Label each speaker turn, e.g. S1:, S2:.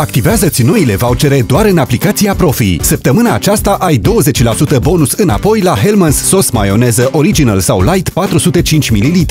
S1: Activează-ți noile vouchere doar în aplicația Profi. Săptămâna aceasta ai 20% bonus înapoi la Hellmann's Sos Maioneză Original sau Light 405 ml.